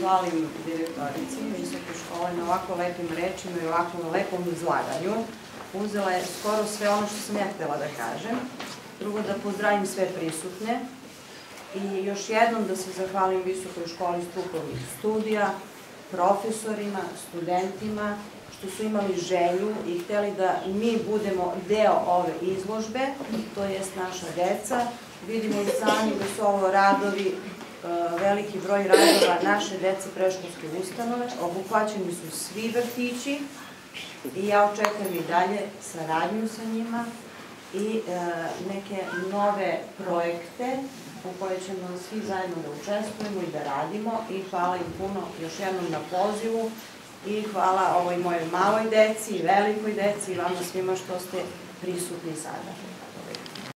zahvalim direktorici visoke škole na ovako lepim rečima i ovako lepom izlaganju. Uzela je skoro sve ono što sam ja htela da kažem. Drugo, da pozdravim sve prisutne i još jednom da se zahvalim Visokoj školi strukovnih studija, profesorima, studentima, što su imali želju i hteli da mi budemo deo ove izložbe, to jest naša deca. Vidimo i sami da su ovo radovi, veliki broj radova naše dece preškolske ustanove, obuhvaćeni su svi vrtići i ja očekujem i dalje saradnju sa njima i e, neke nove projekte u koje ćemo svi zajedno da učestvujemo i da radimo i hvala im puno još jednom na pozivu i hvala ovoj mojoj maloj deci i velikoj deci i vama svima što ste prisutni sada.